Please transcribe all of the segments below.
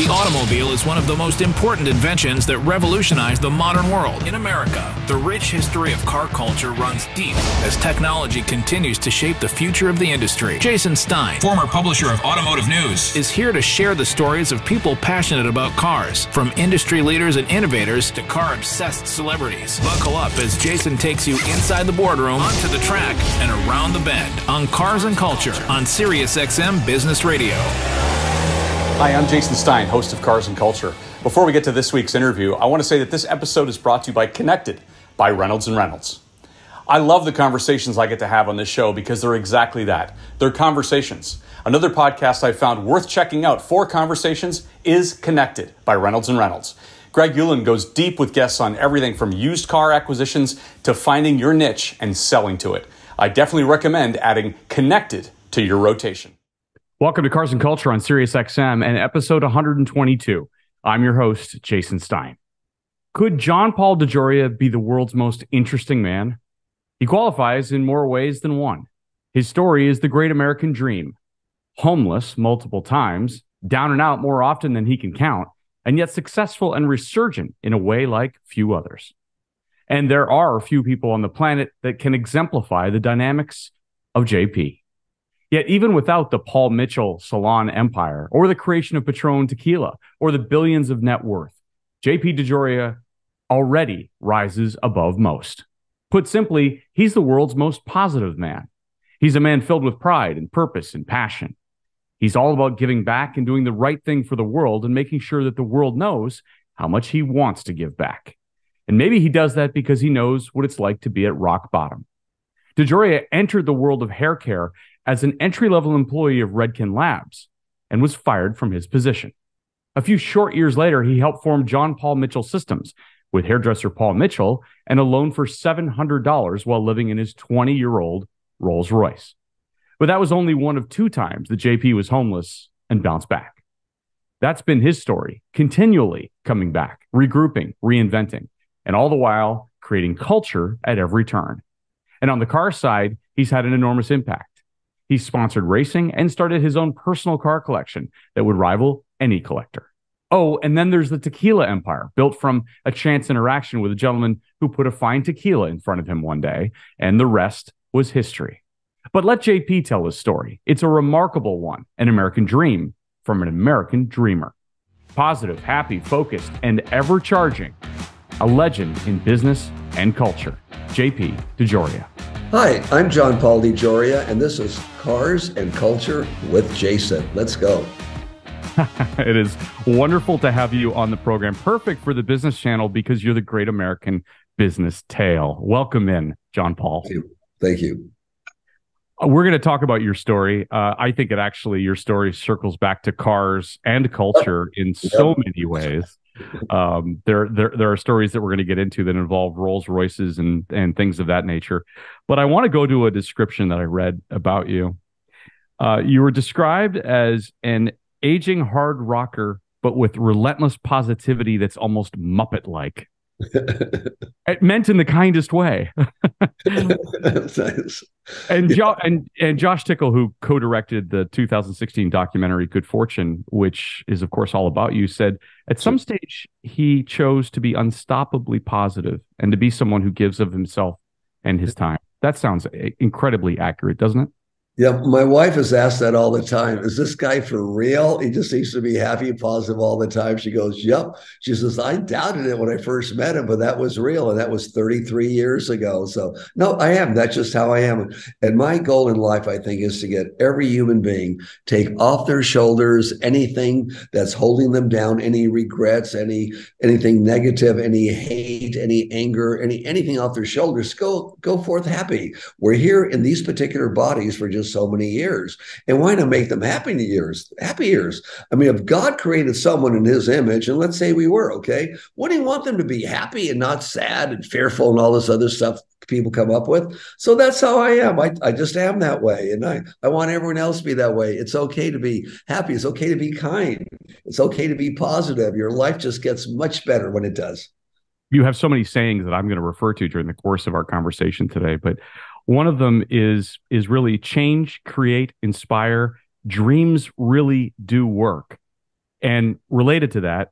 The automobile is one of the most important inventions that revolutionized the modern world. In America, the rich history of car culture runs deep as technology continues to shape the future of the industry. Jason Stein, former publisher of Automotive News, is here to share the stories of people passionate about cars, from industry leaders and innovators to car obsessed celebrities. Buckle up as Jason takes you inside the boardroom, onto the track, and around the bend on Cars and Culture on SiriusXM Business Radio. Hi, I'm Jason Stein, host of Cars and Culture. Before we get to this week's interview, I want to say that this episode is brought to you by Connected by Reynolds and Reynolds. I love the conversations I get to have on this show because they're exactly that. They're conversations. Another podcast I found worth checking out for conversations is Connected by Reynolds and Reynolds. Greg Ulan goes deep with guests on everything from used car acquisitions to finding your niche and selling to it. I definitely recommend adding Connected to your rotation. Welcome to Cars and Culture on SiriusXM and episode 122. I'm your host, Jason Stein. Could John Paul DeJoria be the world's most interesting man? He qualifies in more ways than one. His story is the great American dream. Homeless multiple times, down and out more often than he can count, and yet successful and resurgent in a way like few others. And there are few people on the planet that can exemplify the dynamics of JP. Yet, even without the Paul Mitchell salon empire or the creation of Patron tequila or the billions of net worth, JP DeJoria already rises above most. Put simply, he's the world's most positive man. He's a man filled with pride and purpose and passion. He's all about giving back and doing the right thing for the world and making sure that the world knows how much he wants to give back. And maybe he does that because he knows what it's like to be at rock bottom. DeJoria entered the world of hair care as an entry level employee of Redken Labs and was fired from his position. A few short years later, he helped form John Paul Mitchell Systems with hairdresser Paul Mitchell and a loan for $700 while living in his 20 year old Rolls Royce. But that was only one of two times that JP was homeless and bounced back. That's been his story, continually coming back, regrouping, reinventing, and all the while creating culture at every turn. And on the car side, he's had an enormous impact. He sponsored racing and started his own personal car collection that would rival any collector. Oh, and then there's the tequila empire, built from a chance interaction with a gentleman who put a fine tequila in front of him one day, and the rest was history. But let JP tell his story. It's a remarkable one, an American dream from an American dreamer. Positive, happy, focused, and ever charging. A legend in business and culture. JP DeJoria. Hi, I'm John Paul DeJoria, and this is Cars and Culture with Jason. Let's go. it is wonderful to have you on the program. Perfect for the business channel because you're the great American business tale. Welcome in, John Paul. Thank you. Thank you. Uh, we're going to talk about your story. Uh, I think it actually, your story circles back to cars and culture in so many ways. Um, there, there, there are stories that we're going to get into that involve Rolls Royces and and things of that nature. But I want to go to a description that I read about you. Uh, you were described as an aging hard rocker, but with relentless positivity that's almost Muppet like. It meant in the kindest way. nice. And, jo- and and Josh Tickell, who co-directed the 2016 documentary "Good Fortune," which is of course all about you, said at some stage he chose to be unstoppably positive and to be someone who gives of himself and his time. That sounds eh, incredibly accurate, doesn't it? Yeah, my wife has asked that all the time. Is this guy for real? He just seems to be happy and positive all the time. She goes, Yep. She says, I doubted it when I first met him, but that was real. And that was 33 years ago. So, no, I am. That's just how I am. And my goal in life, I think, is to get every human being take off their shoulders anything that's holding them down, any regrets, any anything negative, any hate, any anger, any anything off their shoulders. Go, go forth happy. We're here in these particular bodies for just so many years. And why not make them happy years, happy years? I mean, if God created someone in his image, and let's say we were, okay, wouldn't he want them to be happy and not sad and fearful and all this other stuff people come up with? So that's how I am. I, I just am that way. And I, I want everyone else to be that way. It's okay to be happy. It's okay to be kind. It's okay to be positive. Your life just gets much better when it does you have so many sayings that I'm going to refer to during the course of our conversation today, but one of them is is really change, create, inspire. Dreams really do work. And related to that,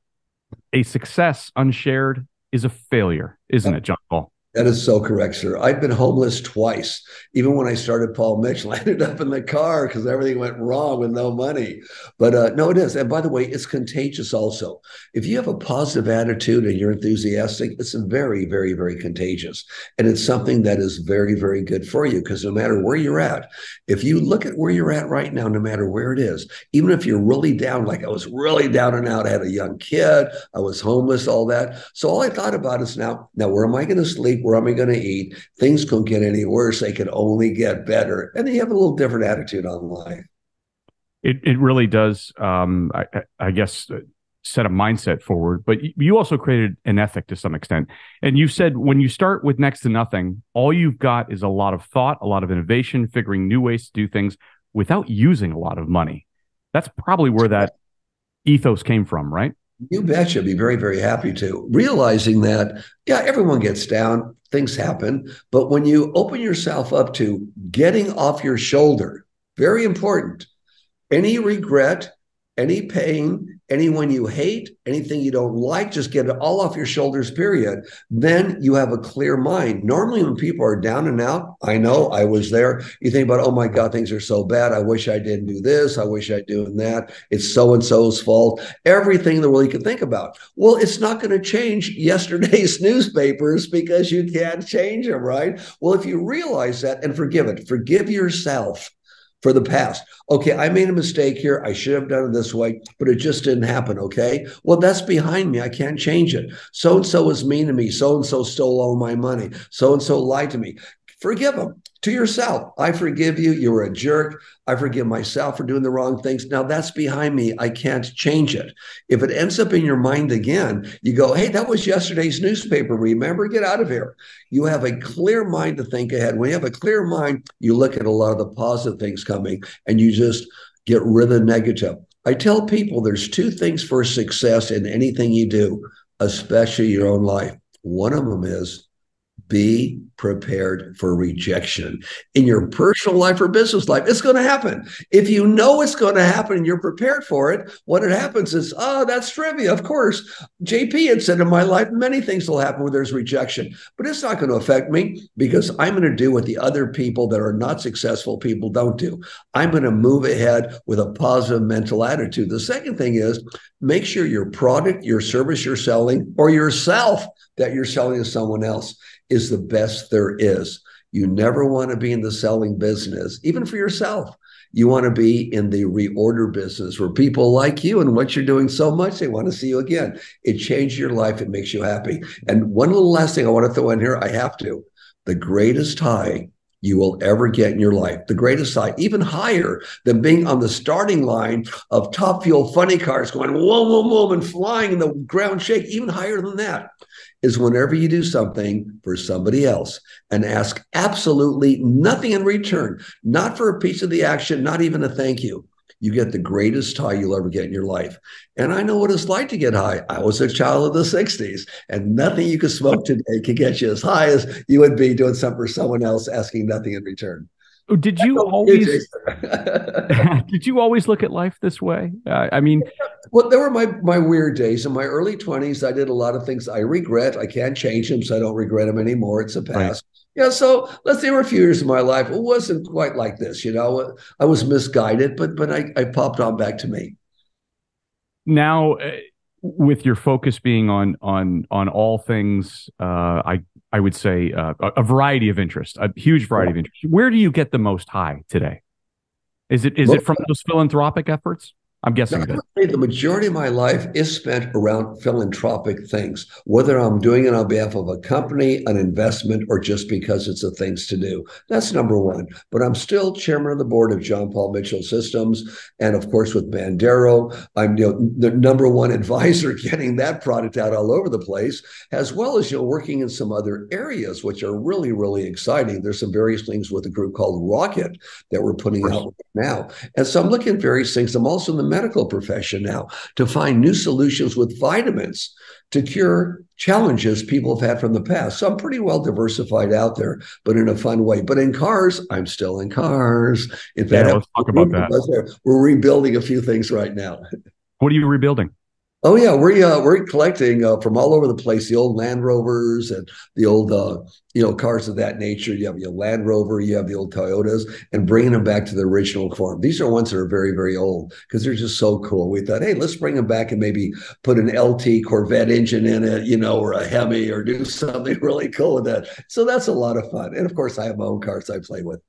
a success unshared is a failure, isn't it, John Paul? That is so correct, sir. I've been homeless twice. Even when I started Paul Mitchell, I ended up in the car because everything went wrong with no money. But uh, no, it is. And by the way, it's contagious also. If you have a positive attitude and you're enthusiastic, it's very, very, very contagious. And it's something that is very, very good for you because no matter where you're at, if you look at where you're at right now, no matter where it is, even if you're really down, like I was really down and out, I had a young kid, I was homeless, all that. So all I thought about is now, now where am I going to sleep? Where am I going to eat? Things don't get any worse. They can only get better. And they have a little different attitude on life. It, it really does, um, I, I, guess, uh, set a mindset forward. But you also created an ethic to some extent. And you said when you start with next to nothing, all you've got is a lot of thought, a lot of innovation, figuring new ways to do things without using a lot of money. That's probably where that ethos came from, right? You betcha. Be very, very happy to. Realizing that, yeah, everyone gets down, things happen. But when you open yourself up to getting off your shoulder, very important, any regret, any pain, anyone you hate, anything you don't like, just get it all off your shoulders, period. Then you have a clear mind. Normally, when people are down and out, I know I was there. You think about, oh my God, things are so bad. I wish I didn't do this. I wish I'd doing that. It's so and so's fault. Everything in the world you can think about. Well, it's not going to change yesterday's newspapers because you can't change them, right? Well, if you realize that and forgive it, forgive yourself for the past. Okay, I made a mistake here. I should have done it this way, but it just didn't happen. Okay. Well, that's behind me. I can't change it. So and so was mean to me. So and so stole all my money. So and so lied to me. Forgive them to yourself. I forgive you. You were a jerk. I forgive myself for doing the wrong things. Now that's behind me. I can't change it. If it ends up in your mind again, you go, hey, that was yesterday's newspaper. Remember, get out of here. You have a clear mind to think ahead. When you have a clear mind, you look at a lot of the positive things coming and you just get rid of the negative. I tell people there's two things for success in anything you do, especially your own life. One of them is be prepared for rejection in your personal life or business life. It's going to happen. If you know it's going to happen and you're prepared for it, what it happens is, oh, that's trivia. Of course, JP had said in my life, many things will happen where there's rejection, but it's not going to affect me because I'm going to do what the other people that are not successful people don't do. I'm going to move ahead with a positive mental attitude. The second thing is make sure your product, your service you're selling, or yourself that you're selling to someone else is the best there is. You never want to be in the selling business, even for yourself. You want to be in the reorder business where people like you and what you're doing so much, they want to see you again. It changed your life. It makes you happy. And one little last thing I want to throw in here, I have to. The greatest high you will ever get in your life. The greatest high, even higher than being on the starting line of top fuel funny cars going whoa, whoa, whoa, and flying in the ground shake, even higher than that is whenever you do something for somebody else and ask absolutely nothing in return, not for a piece of the action, not even a thank you. You get the greatest high you'll ever get in your life. And I know what it's like to get high. I was a child of the 60s, and nothing you could smoke today can get you as high as you would be doing something for someone else asking nothing in return. Oh, did you always did you always look at life this way? Uh, I mean, well, there were my my weird days in my early twenties. I did a lot of things I regret. I can't change them, so I don't regret them anymore. It's a past. Right. Yeah, so let's say there were a few years of my life. It wasn't quite like this, you know. I was misguided, but but I, I popped on back to me. Now, uh, with your focus being on on on all things, uh, I I would say uh, a variety of interest, a huge variety of interest. Where do you get the most high today? Is it is it from those philanthropic efforts? I'm guessing now, the majority of my life is spent around philanthropic things, whether I'm doing it on behalf of a company, an investment, or just because it's the things to do. That's number one. But I'm still chairman of the board of John Paul Mitchell Systems, and of course with Bandero, I'm you know the number one advisor getting that product out all over the place, as well as you know working in some other areas which are really really exciting. There's some various things with a group called Rocket that we're putting out now, and so I'm looking at various things. I'm also in the medical profession now to find new solutions with vitamins to cure challenges people have had from the past. So I'm pretty well diversified out there, but in a fun way. But in cars, I'm still in cars. In fact, yeah, let's talk about that. We're rebuilding a few things right now. What are you rebuilding? Oh yeah, we're uh, we're collecting uh, from all over the place the old Land Rovers and the old uh, you know cars of that nature. You have your Land Rover, you have the old Toyotas, and bringing them back to the original form. These are ones that are very very old because they're just so cool. We thought, hey, let's bring them back and maybe put an LT Corvette engine in it, you know, or a Hemi, or do something really cool with that. So that's a lot of fun. And of course, I have my own cars I play with.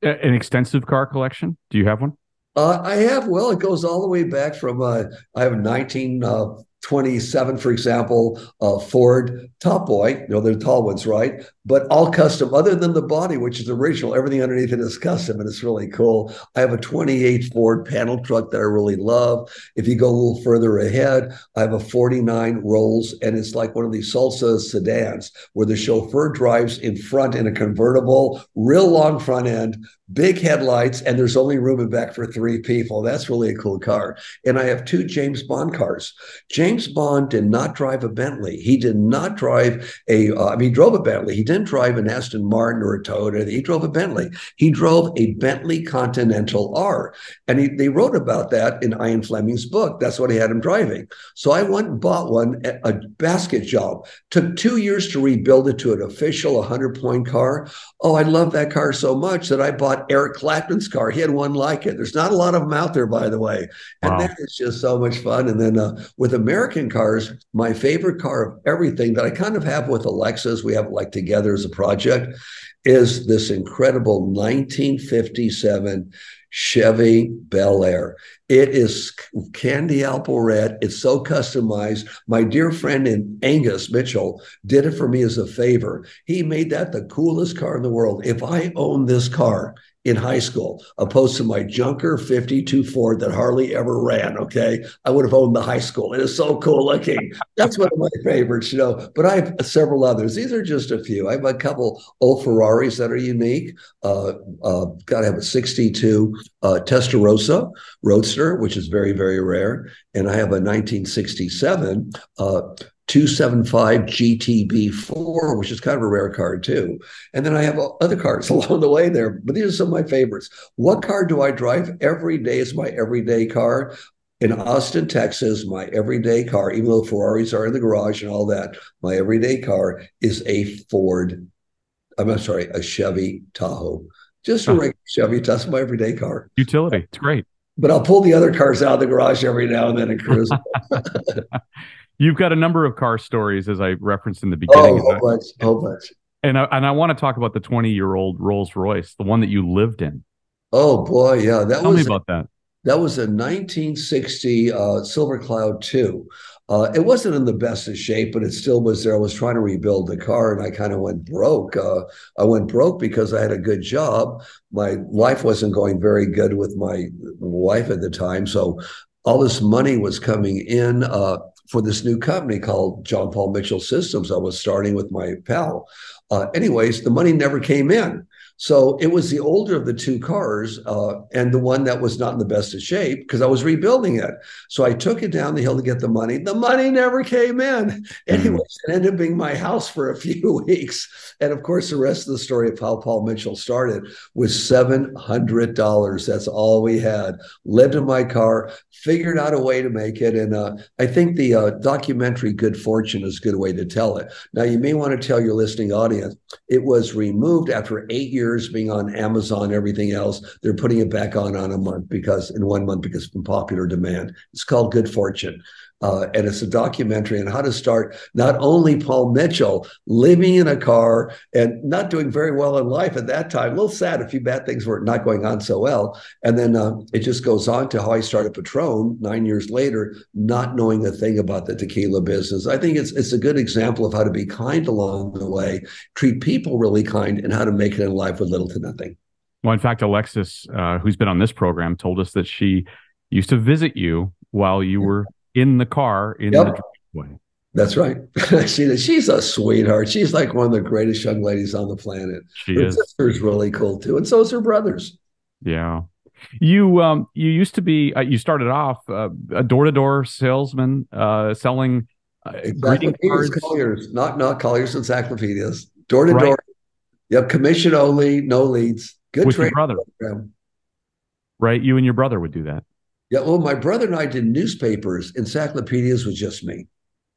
An extensive car collection? Do you have one? Uh, I have. Well, it goes all the way back from uh, I have 19 uh, 27, for example, uh, Ford Top Boy. You know, they're tall ones, right? But all custom, other than the body, which is original. Everything underneath it is custom, and it's really cool. I have a 28 Ford panel truck that I really love. If you go a little further ahead, I have a 49 Rolls, and it's like one of these salsa sedans where the chauffeur drives in front in a convertible, real long front end, big headlights, and there's only room in back for three people. That's really a cool car. And I have two James Bond cars. James Bond did not drive a Bentley. He did not drive a. Uh, I mean, he drove a Bentley. He didn't drive an Aston Martin or a Toyota. He drove a Bentley. He drove a Bentley Continental R. And he, they wrote about that in Ian Fleming's book. That's what he had him driving. So I went and bought one, at a basket job. Took two years to rebuild it to an official 100 point car. Oh, I love that car so much that I bought Eric Clapton's car. He had one like it. There's not a lot of them out there, by the way. And wow. that is just so much fun. And then uh, with American cars, my favorite car of everything that I kind of have with Alexis, we have like together as a project, is this incredible 1957 Chevy Bel Air. It is candy apple red. It's so customized. My dear friend in Angus Mitchell did it for me as a favor. He made that the coolest car in the world. If I own this car, in high school, opposed to my Junker 52 Ford that hardly ever ran. Okay. I would have owned the high school. It is so cool looking. That's one of my favorites, you know. But I have several others. These are just a few. I have a couple old Ferraris that are unique. Uh, uh, got to have a 62 uh, Testarossa Roadster, which is very, very rare. And I have a 1967 uh, 275 GTB4, which is kind of a rare card too. And then I have other cards along the way there, but these are some of my favorites. What car do I drive every day is my everyday car? In Austin, Texas, my everyday car, even though Ferraris are in the garage and all that, my everyday car is a Ford. I'm sorry, a Chevy Tahoe. Just a regular Chevy. That's my everyday car. Utility. It's great. But I'll pull the other cars out of the garage every now and then and cruise. You've got a number of car stories, as I referenced in the beginning. Oh, whole bunch, whole bunch. And I, and I want to talk about the 20 year old Rolls Royce, the one that you lived in. Oh boy, yeah, that Tell was me about that. That was a 1960 uh, Silver Cloud 2. Uh, it wasn't in the best of shape, but it still was there. I was trying to rebuild the car, and I kind of went broke. Uh, I went broke because I had a good job. My life wasn't going very good with my wife at the time, so all this money was coming in. Uh, for this new company called John Paul Mitchell Systems. I was starting with my pal. Uh, anyways, the money never came in. So it was the older of the two cars uh, and the one that was not in the best of shape because I was rebuilding it. So I took it down the hill to get the money. The money never came in. Mm-hmm. Anyways, it ended up being my house for a few weeks. And of course, the rest of the story of how Paul Mitchell started was $700. That's all we had. Lived in my car, figured out a way to make it. And uh, I think the uh, documentary Good Fortune is a good way to tell it. Now, you may want to tell your listening audience it was removed after eight years years being on Amazon, everything else. They're putting it back on on a month because in one month because from popular demand. It's called Good Fortune. Uh, and it's a documentary on how to start not only Paul Mitchell living in a car and not doing very well in life at that time. A little sad, a few bad things were not going on so well. And then uh, it just goes on to how I started Patron nine years later, not knowing a thing about the tequila business. I think it's it's a good example of how to be kind along the way, treat people really kind, and how to make it in life with little to nothing. Well, in fact, Alexis, uh, who's been on this program, told us that she used to visit you while you were in the car in yep. the driveway. That's right. she, she's a sweetheart. She's like one of the greatest young ladies on the planet. She her is. sister's really cool too, and so is her brothers. Yeah. You um you used to be uh, you started off uh, a door to door salesman uh, selling uh, greeting cards. Colliers, not not Colliers and encyclopedias. Door to door. Yep, commission only, no leads. Good With your brother. Program. Right, you and your brother would do that. Yeah, well, my brother and I did newspapers. Encyclopedias was just me.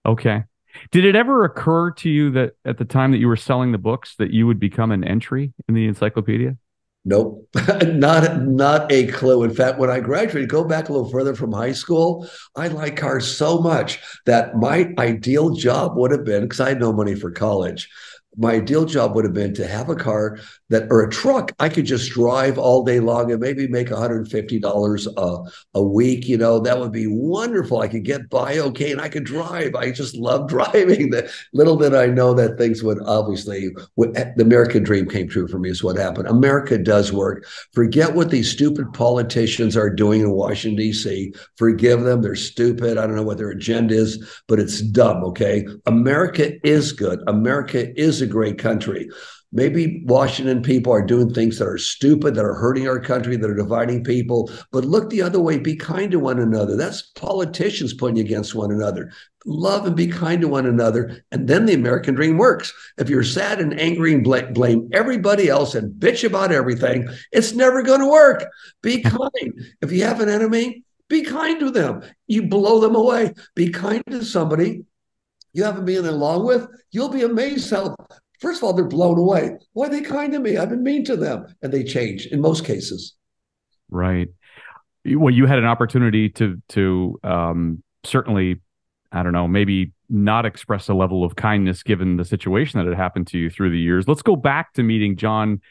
Okay. Did it ever occur to you that at the time that you were selling the books that you would become an entry in the encyclopedia? Nope, not not a clue. In fact, when I graduated, go back a little further from high school, I like cars so much that my ideal job would have been because I had no money for college my ideal job would have been to have a car that or a truck I could just drive all day long and maybe make $150 a, a week. You know, that would be wonderful. I could get by okay and I could drive. I just love driving. The little bit I know that things would obviously would, eh, the American dream came true for me is what happened. America does work. Forget what these stupid politicians are doing in Washington, D.C. Forgive them. They're stupid. I don't know what their agenda is, but it's dumb. Okay. America is good. America is a great country. Maybe Washington people are doing things that are stupid, that are hurting our country, that are dividing people. But look the other way. Be kind to one another. That's politicians putting against one another. Love and be kind to one another. And then the American dream works. If you're sad and angry and blame everybody else and bitch about everything, it's never going to work. Be kind. If you have an enemy, be kind to them. You blow them away. Be kind to somebody you haven't been along with, you'll be amazed how, first of all, they're blown away. Why are they kind to me? I've been mean to them. And they change in most cases. Right. Well, you had an opportunity to, to um, certainly, I don't know, maybe not express a level of kindness given the situation that had happened to you through the years. Let's go back to meeting John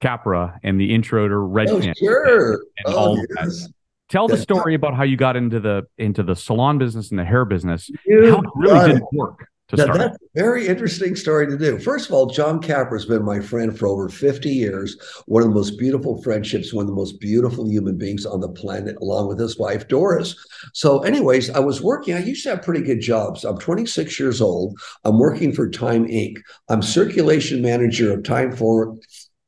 Capra and the intro to Red oh, Can. Sure. And, and oh, yes. That. Tell the story about how you got into the into the salon business and the hair business. how it really didn't work now, start. That's a very interesting story to do. First of all, John Capra has been my friend for over 50 years. One of the most beautiful friendships, one of the most beautiful human beings on the planet, along with his wife, Doris. So, anyways, I was working. I used to have pretty good jobs. I'm 26 years old. I'm working for Time Inc. I'm circulation manager of Time for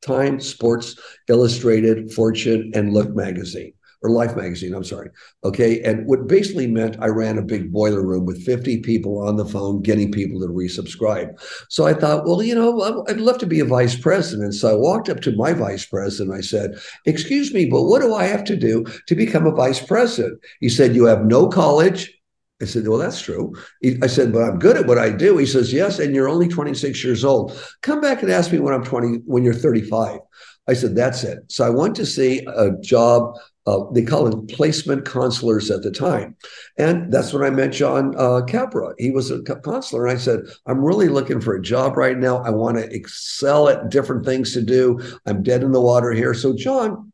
Time Sports Illustrated, Fortune, and Look magazine or Life magazine, I'm sorry. Okay. And what basically meant I ran a big boiler room with 50 people on the phone getting people to resubscribe. So I thought, well, you know, I'd love to be a vice president. So I walked up to my vice president. I said, Excuse me, but what do I have to do to become a vice president? He said, You have no college. I said, Well, that's true. I said, But I'm good at what I do. He says, Yes, and you're only 26 years old. Come back and ask me when I'm 20, when you're 35. I said, That's it. So I went to see a job uh, they call them placement counselors at the time. And that's when I met John uh, Capra. He was a counselor. And I said, I'm really looking for a job right now. I want to excel at different things to do. I'm dead in the water here. So, John,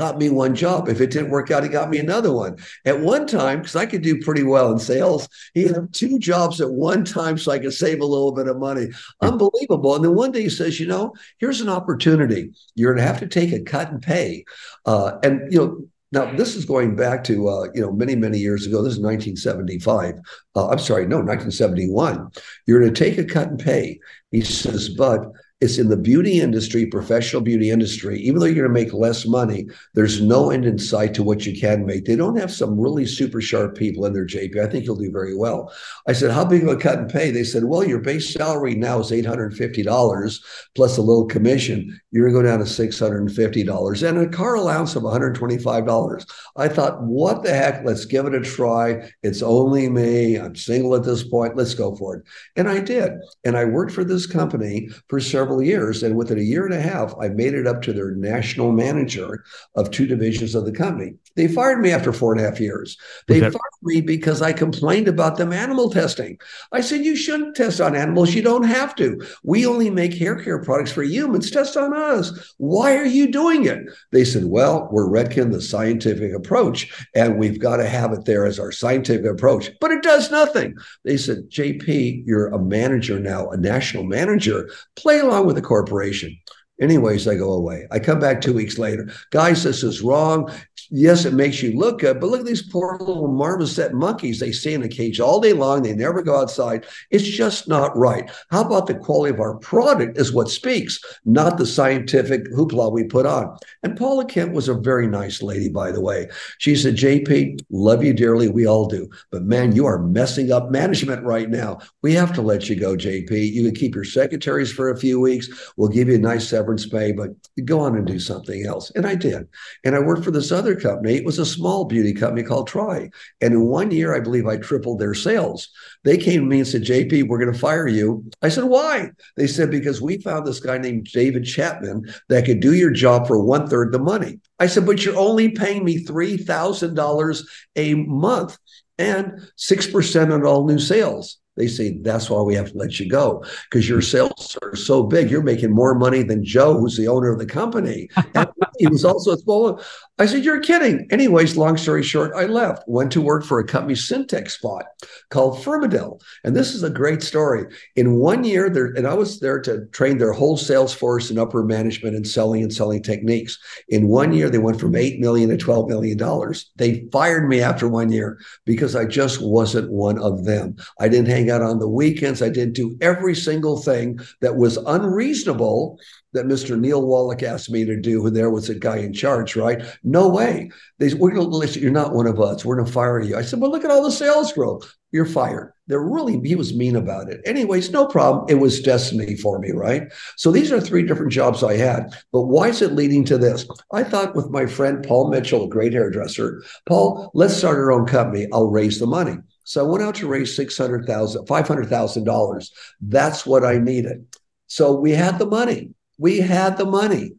got me one job. If it didn't work out, he got me another one. At one time, because I could do pretty well in sales, he had two jobs at one time so I could save a little bit of money. Unbelievable. And then one day he says, you know, here's an opportunity. You're going to have to take a cut and pay. Uh, and, you know, now, this is going back to uh, you know many many years ago. This is 1975. Uh, I'm sorry, no, 1971. You're going to take a cut and pay. He says, but it's in the beauty industry, professional beauty industry. Even though you're going to make less money, there's no end in sight to what you can make. They don't have some really super sharp people in there, JP. I think you'll do very well. I said, How big of a cut and pay? They said, Well, your base salary now is $850 plus a little commission. You're going to go down to $650 and a car allowance of $125. I thought, What the heck? Let's give it a try. It's only me. I'm single at this point. Let's go for it. And I did. And I worked for this company for several several years. And within a year and a half, I made it up to their national manager of two divisions of the company. They fired me after four and a half years. They that- fired me because I complained about them animal testing. I said, You shouldn't test on animals. You don't have to. We only make hair care products for humans. Test on us. Why are you doing it? They said, Well, we're Redken, the scientific approach, and we've got to have it there as our scientific approach. But it does nothing. They said, JP, you're a manager now, a national manager. Play along with the corporation. Anyways, I go away. I come back two weeks later. Guys, this is wrong. Yes, it makes you look good, but look at these poor little marmoset monkeys. They stay in a cage all day long. They never go outside. It's just not right. How about the quality of our product is what speaks, not the scientific hoopla we put on. And Paula Kent was a very nice lady, by the way. She said, JP, love you dearly. We all do. But man, you are messing up management right now. We have to let you go, JP. You can keep your secretaries for a few weeks. We'll give you a nice severance severance pay, but go on and do something else. And I did. And I worked for this other company. It was a small beauty company called Try. And in one year, I believe I tripled their sales. They came to me and said, JP, we're going to fire you. I said, why? They said, because we found this guy named David Chapman that could do your job for one third the money. I said, but you're only paying me $3,000 a month and 6% on all new sales. They say that's why we have to let you go because your sales are so big. You're making more money than Joe, who's the owner of the company. He was also a small. I said, You're kidding. Anyways, long story short, I left, went to work for a company, Syntec Spot, called Fermodyl. And this is a great story. In one year, there, and I was there to train their whole sales force and upper management and selling and selling techniques. In one year, they went from 8 million to $12 million. They fired me after one year because I just wasn't one of them. I didn't hang out on the weekends. I didn't do every single thing that was unreasonable that Mr. Neil Wallach asked me to do when there was a guy in charge, right? No way. They we're gonna listen, you're not one of us. We're gonna fire you. I said, well, look at all the sales growth. You're fired. They're really, he was mean about it. Anyways, no problem. It was destiny for me, right? So these are three different jobs I had. But why is it leading to this? I thought with my friend Paul Mitchell, a great hairdresser, Paul, let's start our own company. I'll raise the money. So I went out to raise $600,000, $500,000. That's what I needed. So we had the money. We had the money.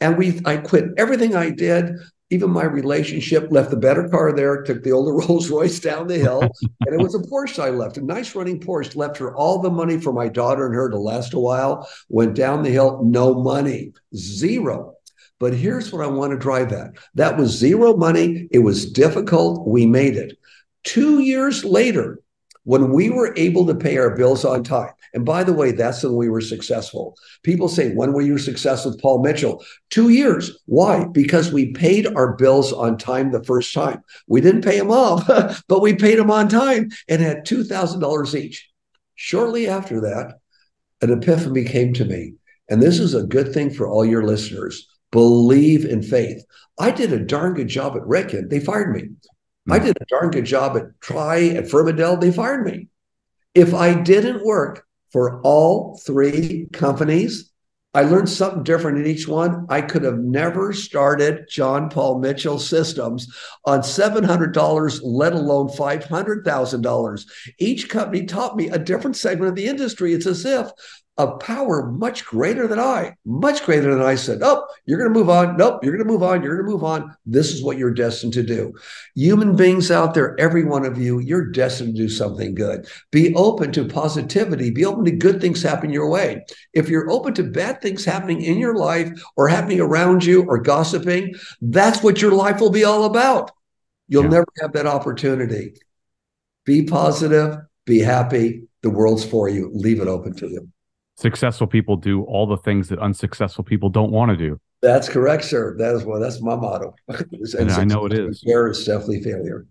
And we I quit everything I did, even my relationship, left the better car there, took the older Rolls Royce down the hill. and it was a Porsche I left, a nice running Porsche, left her all the money for my daughter and her to last a while, went down the hill, no money, zero. But here's what I want to drive at. That was zero money. It was difficult. We made it. Two years later, when we were able to pay our bills on time, and by the way, that's when we were successful. People say, when were you successful with Paul Mitchell? Two years. Why? Because we paid our bills on time the first time. We didn't pay them off, but we paid them on time and had $2,000 each. Shortly after that, an epiphany came to me. And this is a good thing for all your listeners. Believe in faith. I did a darn good job at Redken. They fired me. I hmm. did a darn good job at Try at Fermodyl. They fired me. If I didn't work for all three companies, I learned something different in each one. I could have never started John Paul Mitchell Systems on $700, let alone $500,000. Each company taught me a different segment of the industry. It's as if a power much greater than I, much greater than I said, Oh, you're going to move on. Nope, you're going to move on. You're going to move on. This is what you're destined to do. Human beings out there, every one of you, you're destined to do something good. Be open to positivity. Be open to good things happening your way. If you're open to bad things happening in your life or happening around you or gossiping, that's what your life will be all about. You'll yeah. never have that opportunity. Be positive, be happy. The world's for you. Leave it open to you successful people do all the things that unsuccessful people don't want to do. That's correct, sir. That is well, that's my motto. and I know it is. Failure is definitely failure.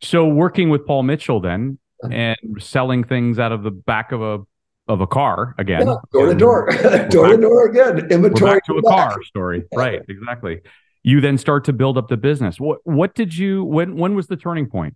So working with Paul Mitchell then uh-huh. and selling things out of the back of a of a car again. Yeah, door to door. door to door again. Inventory. back to a back. car story. Right, exactly. You then start to build up the business. What what did you when when was the turning point?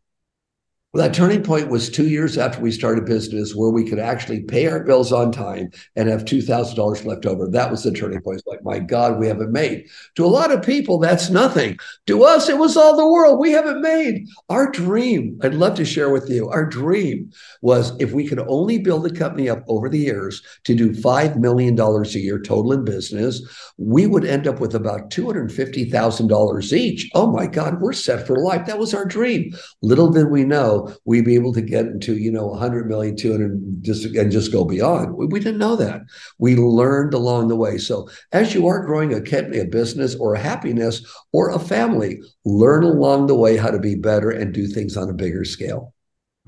Well, that turning point was two years after we started business where we could actually pay our bills on time and have $2,000 left over. That was the turning point. It's like, my God, we haven't made. To a lot of people, that's nothing. To us, it was all the world. We haven't made. Our dream, I'd love to share with you, our dream was if we could only build the company up over the years to do $5 million a year total in business, we would end up with about $250,000 each. Oh my God, we're set for life. That was our dream. Little did we know we'd be able to get into, you know, 100 million, 200, just, and just go beyond. We, we didn't know that. We learned along the way. So as you are growing a company, a business, or a happiness, or a family, learn along the way how to be better and do things on a bigger scale.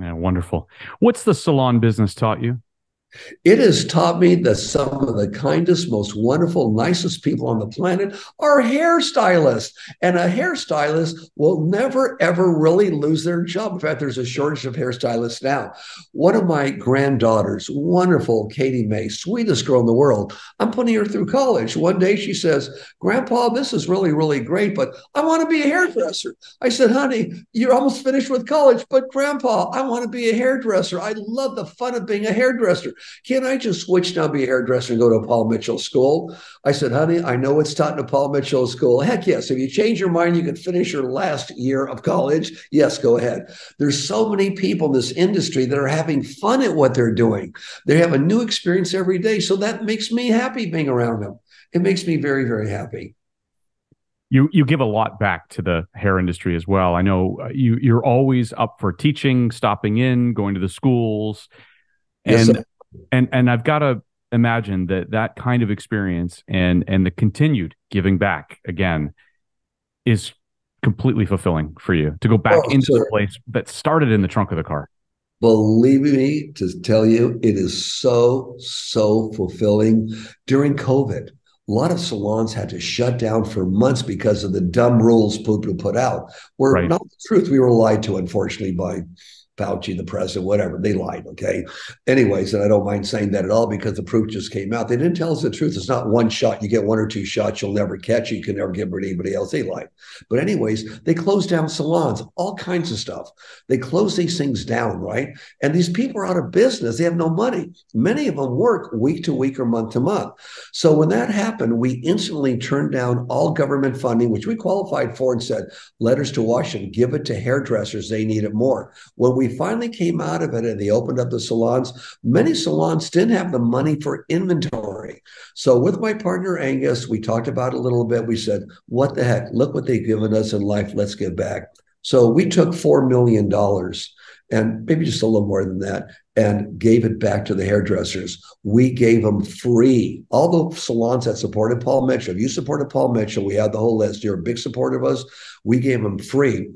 Yeah, wonderful. What's the salon business taught you? It has taught me that some of the kindest, most wonderful, nicest people on the planet are hairstylists. And a hairstylist will never, ever really lose their job. In fact, there's a shortage of hairstylists now. One of my granddaughters, wonderful Katie May, sweetest girl in the world, I'm putting her through college. One day she says, Grandpa, this is really, really great, but I want to be a hairdresser. I said, honey, you're almost finished with college, but Grandpa, I want to be a hairdresser. I love the fun of being a hairdresser. Can't I just switch now, be a hairdresser, and go to a Paul Mitchell school? I said, honey, I know it's taught in a Paul Mitchell school. Heck yes. If you change your mind, you can finish your last year of college. Yes, go ahead. There's so many people in this industry that are having fun at what they're doing. They have a new experience every day. So that makes me happy being around them. It makes me very, very happy you you give a lot back to the hair industry as well. I know uh, you you're always up for teaching, stopping in, going to the schools, and yes, and and I've got to imagine that that kind of experience and and the continued giving back again is completely fulfilling for you to go back oh, into sure. the place that started in the trunk of the car. Believe me to tell you, it is so so fulfilling during COVID a lot of salons had to shut down for months because of the dumb rules people put out. Were right. not the truth. We were lied to, unfortunately, by Fauci, the president, whatever. They lied. Okay. Anyways, and I don't mind saying that at all because the proof just came out. They didn't tell us the truth. It's not one shot. You get one or two shots, you'll never catch it. You can never give it to anybody else. They lied. But anyways, they closed down salons, all kinds of stuff. They close these things down, right? And these people are out of business. They have no money. Many of them work week to week or month to month. So when that happened, we instantly turned down all government funding, which we qualified for and said, letters to Washington, give it to hairdressers. They need it more. When we finally came out of it and they opened up the salons, many salons didn't have the money for inventory. So with my partner Angus, we talked about a little bit. We said, what the heck? Look what they've given us in life. Let's give back. So we took $4 million and maybe just a little more than that and gave it back to the hairdressers. We gave them free. All the salons that supported Paul Mitchell, if you supported Paul Mitchell, we had the whole list. You're a big supporter of us. We gave them free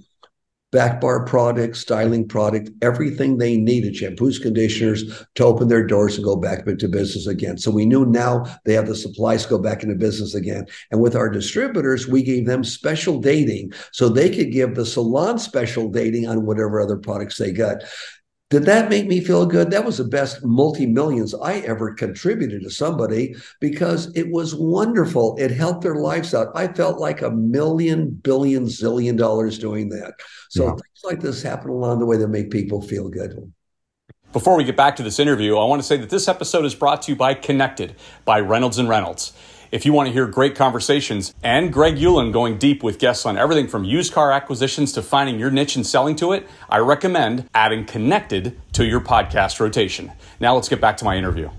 back bar product, styling product, everything they needed, shampoos, conditioners to open their doors and go back into business again. So we knew now they have the supplies to go back into business again. And with our distributors, we gave them special dating so they could give the salon special dating on whatever other products they got. Did that make me feel good? That was the best multi millions I ever contributed to somebody because it was wonderful. It helped their lives out. I felt like a million, billion, zillion dollars doing that. So yeah. things like this happen along the way that make people feel good. Before we get back to this interview, I want to say that this episode is brought to you by Connected by Reynolds and Reynolds. If you want to hear great conversations and Greg Ulan going deep with guests on everything from used car acquisitions to finding your niche and selling to it, I recommend adding Connected to your podcast rotation. Now let's get back to my interview.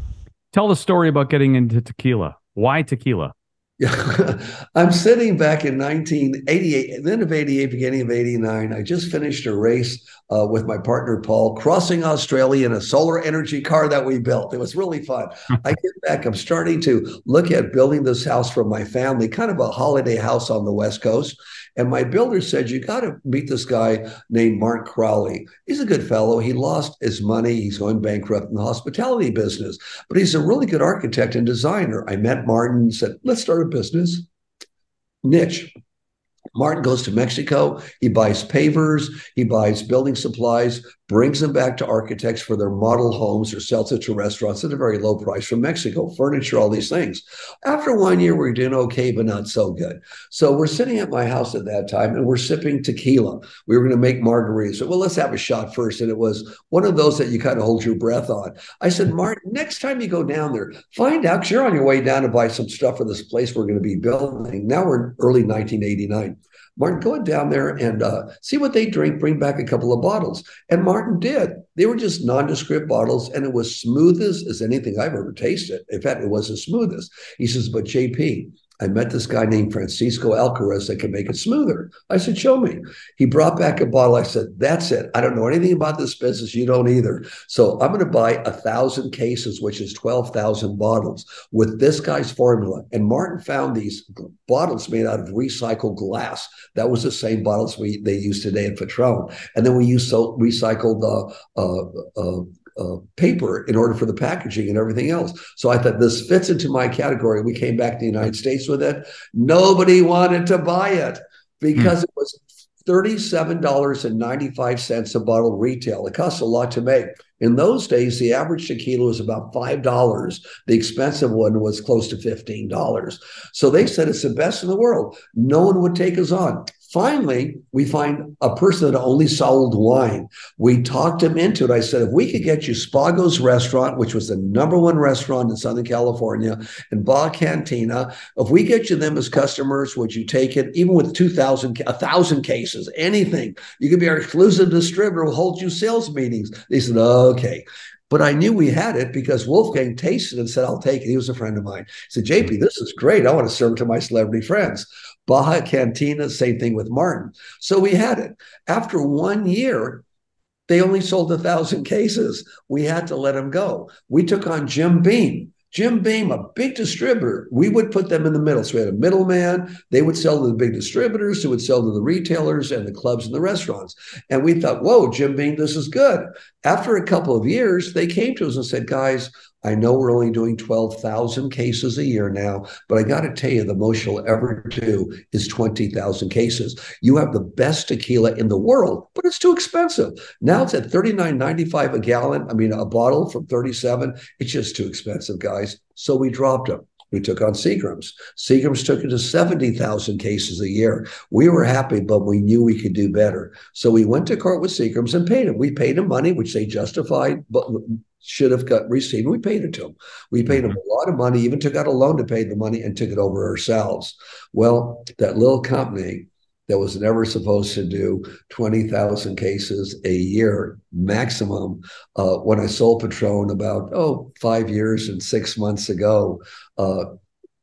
Tell the story about getting into tequila. Why tequila? Yeah, I'm sitting back in 1988, the end of 88, beginning of 89. I just finished a race uh, with my partner Paul, crossing Australia in a solar energy car that we built. It was really fun. I get back, I'm starting to look at building this house for my family, kind of a holiday house on the West Coast. And my builder said, You got to meet this guy named Martin Crowley. He's a good fellow. He lost his money. He's going bankrupt in the hospitality business, but he's a really good architect and designer. I met Martin and said, Let's start a business niche. Martin goes to Mexico. He buys pavers, he buys building supplies, brings them back to architects for their model homes or sells it to restaurants at a very low price from Mexico, furniture, all these things. After one year, we're doing okay, but not so good. So we're sitting at my house at that time and we're sipping tequila. We were going to make margaritas. Well, let's have a shot first. And it was one of those that you kind of hold your breath on. I said, Martin, next time you go down there, find out because you're on your way down to buy some stuff for this place we're going to be building. Now we're early 1989. Martin, go down there and uh, see what they drink, bring back a couple of bottles. And Martin did. They were just nondescript bottles, and it was smooth as, as anything I've ever tasted. In fact, it was the smoothest. He says, But JP, I met this guy named Francisco Alcaraz that can make it smoother. I said, Show me. He brought back a bottle. I said, That's it. I don't know anything about this business. You don't either. So I'm going to buy a thousand cases, which is 12,000 bottles with this guy's formula. And Martin found these bottles made out of recycled glass. That was the same bottles we they use today in Patron. And then we used so recycled uh, uh, uh, uh, paper in order for the packaging and everything else. So I thought this fits into my category. We came back to the United States with it. Nobody wanted to buy it because hmm. it was $37.95 a bottle retail. It costs a lot to make. In those days, the average tequila was about $5. The expensive one was close to $15. So they said it's the best in the world. No one would take us on. Finally, we find a person that only sold wine. We talked him into it. I said, if we could get you Spago's restaurant, which was the number one restaurant in Southern California, and Bar Cantina, if we get you them as customers, would you take it? Even with 2,000, 1,000 cases, anything. You could be our exclusive distributor, we'll hold you sales meetings. They said, okay. But I knew we had it because Wolfgang tasted it and said, I'll take it. He was a friend of mine. He said, JP, this is great. I want to serve it to my celebrity friends. Baja Cantina, same thing with Martin. So we had it. After one year, they only sold a thousand cases. We had to let them go. We took on Jim Beam. Jim Beam, a big distributor, we would put them in the middle. So we had a middleman. They would sell to the big distributors who would sell to the retailers and the clubs and the restaurants. And we thought, whoa, Jim Beam, this is good. After a couple of years, they came to us and said, guys, I know we're only doing 12,000 cases a year now, but I got to tell you, the most you'll ever do is 20,000 cases. You have the best tequila in the world, but it's too expensive. Now it's at 39.95 a gallon. I mean, a bottle from 37. It's just too expensive, guys. So we dropped them. We took on Seagram's. Seagram's took it to 70,000 cases a year. We were happy, but we knew we could do better. So we went to court with Seagram's and paid them. We paid them money, which they justified, but should have got received. We paid it to them. We paid them a lot of money, even took out a loan to pay the money and took it over ourselves. Well, that little company that was never supposed to do 20,000 cases a year maximum. Uh, when I sold Patron about, oh, five years and six months ago, uh,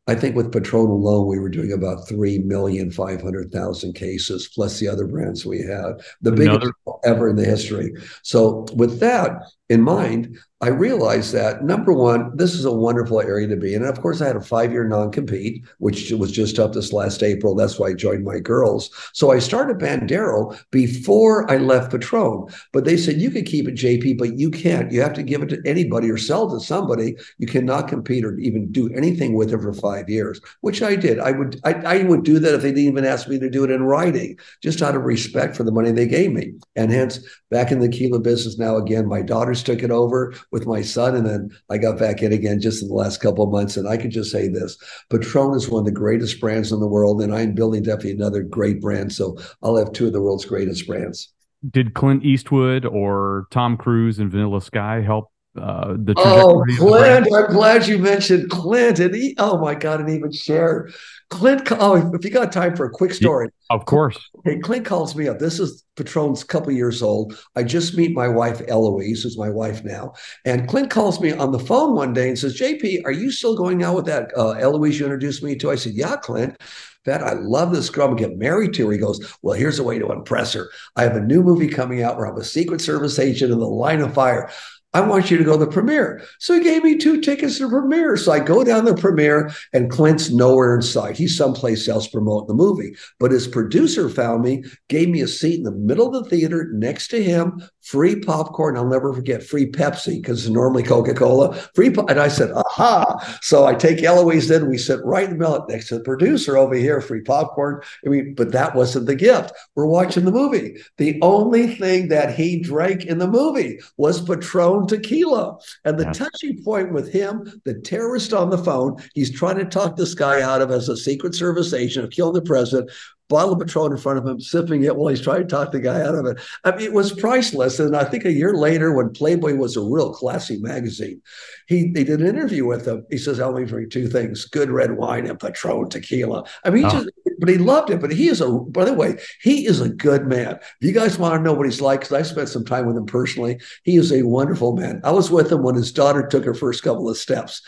I think with Patron alone, we were doing about 3,500,000 cases, plus the other brands we had, the Another- biggest ever in the history. So, with that in mind, I realized that number one, this is a wonderful area to be in. And of course, I had a five year non compete, which was just up this last April. That's why I joined my girls. So I started Bandero before I left Patron. But they said, you could keep it, JP, but you can't. You have to give it to anybody or sell to somebody. You cannot compete or even do anything with it for five years, which I did. I would, I, I would do that if they didn't even ask me to do it in writing, just out of respect for the money they gave me. And hence, back in tequila business now, again, my daughters took it over with my son, and then I got back in again just in the last couple of months. And I could just say this: Patron is one of the greatest brands in the world, and I'm building definitely another great brand. So I'll have two of the world's greatest brands. Did Clint Eastwood or Tom Cruise and Vanilla Sky help uh, the oh Clint, I'm glad you mentioned Clint, and he, oh my God, and even Cher Clint, oh, if you got time for a quick story, of course. Hey, Clint calls me up. This is Patron's couple years old. I just meet my wife Eloise, who's my wife now, and Clint calls me on the phone one day and says, "JP, are you still going out with that uh, Eloise you introduced me to?" I said, "Yeah, Clint." that I love this girl. I'm gonna get married to her. He goes, Well, here's a way to impress her. I have a new movie coming out where I'm a Secret Service agent in the line of fire. I want you to go to the premiere. So he gave me two tickets to the premiere. So I go down the premiere, and Clint's nowhere in sight. He's someplace else promoting the movie. But his producer found me, gave me a seat in the middle of the theater next to him, free popcorn. I'll never forget free Pepsi because it's normally Coca Cola. Free, po- and I said, "Aha!" So I take Eloise in. We sit right in the middle next to the producer over here, free popcorn. I mean, but that wasn't the gift. We're watching the movie. The only thing that he drank in the movie was Patron tequila. And the yeah. touching point with him, the terrorist on the phone, he's trying to talk this guy out of as a Secret Service agent of killing the president bottle of Patron in front of him, sipping it while he's trying to talk the guy out of it. I mean, it was priceless. And I think a year later, when Playboy was a real classy magazine, he they did an interview with him. He says, "I only drink two things: good red wine and Patron tequila." I mean, oh. just, but he loved it. But he is a, by the way, he is a good man. If you guys want to know what he's like, because I spent some time with him personally, he is a wonderful man. I was with him when his daughter took her first couple of steps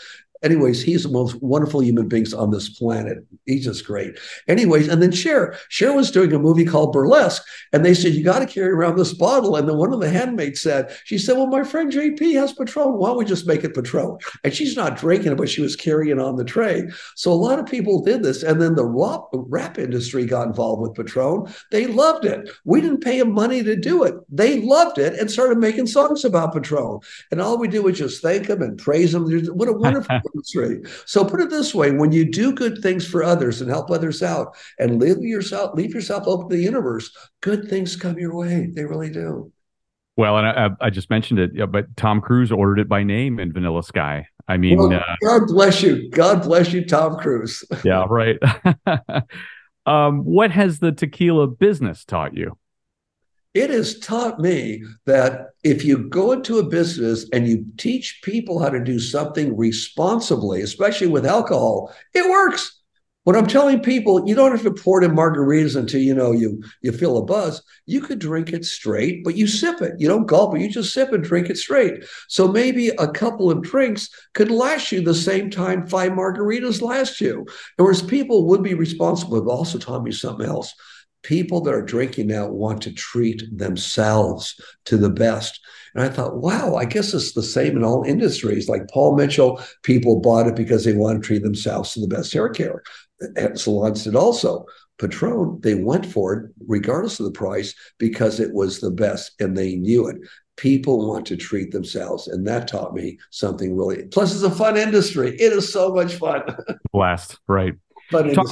anyways, he's the most wonderful human beings on this planet. He's just great. Anyways, and then Cher, Cher was doing a movie called Burlesque, and they said, You got to carry around this bottle. And then one of the handmaids said, She said, Well, my friend JP has Patron. Why don't we just make it Patron? And she's not drinking it, but she was carrying on the tray. So a lot of people did this. And then the rap, rap industry got involved with Patron. They loved it. We didn't pay them money to do it. They loved it and started making songs about Patron. And all we do is just thank them and praise them. What a wonderful So put it this way: when you do good things for others and help others out, and leave yourself leave yourself open to the universe, good things come your way. They really do. Well, and I, I just mentioned it, but Tom Cruise ordered it by name in Vanilla Sky. I mean, well, uh, God bless you. God bless you, Tom Cruise. yeah, right. Um, what has the tequila business taught you? It has taught me that if you go into a business and you teach people how to do something responsibly, especially with alcohol, it works. When I'm telling people you don't have to pour it in margaritas until you know you you feel a buzz, you could drink it straight, but you sip it. You don't gulp it, you just sip and drink it straight. So maybe a couple of drinks could last you the same time five margaritas last you. Whereas people would be responsible, but also taught me something else people that are drinking now want to treat themselves to the best. And I thought, wow, I guess it's the same in all industries. Like Paul Mitchell, people bought it because they want to treat themselves to the best hair care. Eh, eh, salons did also. Patron, they went for it regardless of the price because it was the best and they knew it. People want to treat themselves, and that taught me something really. Plus, it's a fun industry. It is so much fun. Blast, right? Fun Talk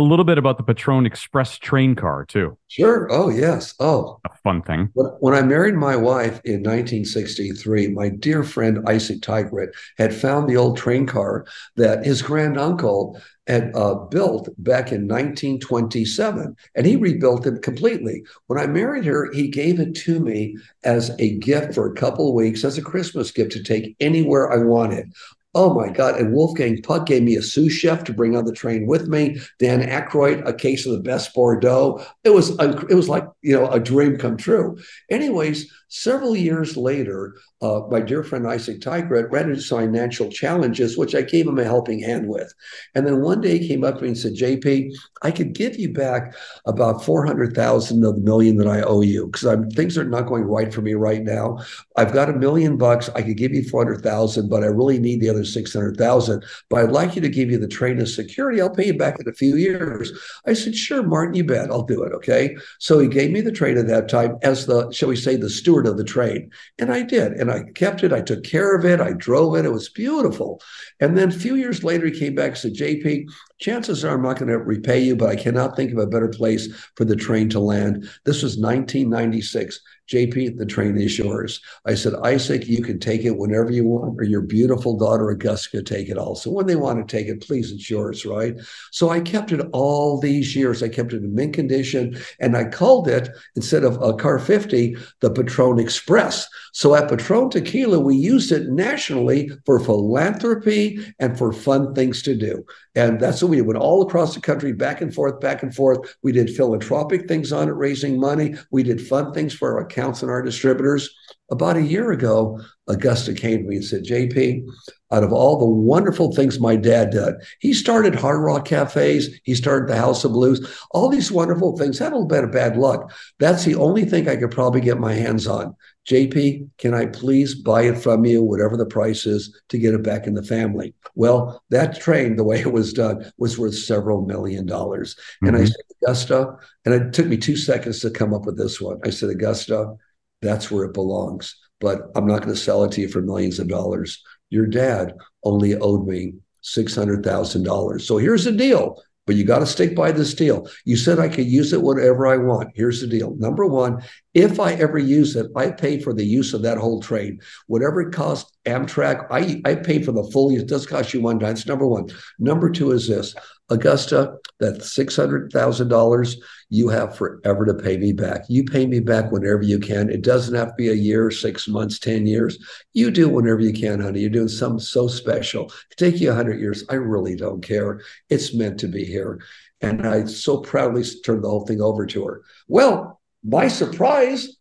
a little bit about the Patron Express train car too. Sure. Oh, yes. Oh, a fun thing. When I married my wife in 1963, my dear friend Isaac Tigrett had found the old train car that his grand uncle had uh, built back in 1927, and he rebuilt it completely. When I married her, he gave it to me as a gift for a couple of weeks as a Christmas gift to take anywhere I wanted. Oh my God. And Wolfgang Puck gave me a sous chef to bring on the train with me. Dan Aykroyd, a case of the best Bordeaux. It was, it was like, you know, a dream come true. Anyways, Several years later, uh, my dear friend Isaac Tigrett ran into financial challenges, which I gave him a helping hand with. And then one day he came up to me and said, JP, I could give you back about 400,000 of the million that I owe you because things are not going right for me right now. I've got a million bucks. I could give you 400,000, but I really need the other 600,000. But I'd like you to give you the train of security. I'll pay you back in a few years. I said, sure, Martin, you bet. I'll do it. Okay. So he gave me the train at that time as the, shall we say, the steward of the train. And I did. And I kept it. I took care of it. I drove it. It was beautiful. And then a few years later, he came back and said, JP, chances are I'm not going to repay you, but I cannot think of a better place for the train to land. This was 1996. JP, the train is yours. I said, Isaac, you can take it whenever you want, or your beautiful daughter Augusta take it also. When they want to take it, please, it's yours, right? So I kept it all these years. I kept it in mint condition, and I called it instead of a car 50, the Patron Express. So at Patron Tequila, we used it nationally for philanthropy and for fun things to do. And that's what we did. went all across the country, back and forth, back and forth. We did philanthropic things on it, raising money. We did fun things for our accounts and our distributors. About a year ago, Augusta came to me and said, JP, out of all the wonderful things my dad did, he started Hard Rock Cafes, he started the House of Blues, all these wonderful things, had a little bit of bad luck. That's the only thing I could probably get my hands on. JP, can I please buy it from you, whatever the price is, to get it back in the family? Well, that train, the way it was done, was worth several million dollars. Mm-hmm. And I mm-hmm. said, Augusta, and it took me two seconds to come up with this one. I said, Augusta, that's where it belongs. But I'm not going to sell it to you for millions of dollars. Your dad only owed me $600,000. So here's the deal but you got to stick by this deal. You said I could use it whatever I want. Here's the deal. Number one, if I ever use it, I pay for the use of that whole train. Whatever it costs Amtrak, I, I pay for the full use. It does cost you one time. It's number one. Number two is this Augusta, that $600,000 you have forever to pay me back. You pay me back whenever you can. It doesn't have to be a year, six months, 10 years. You do whenever you can, honey. You're doing something so special. It take you 100 years. I really don't care. It's meant to be here. And I so proudly turned the whole thing over to her. Well, my surprise,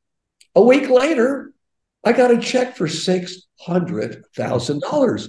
a week later, I got a check for $600,000.